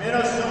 Minas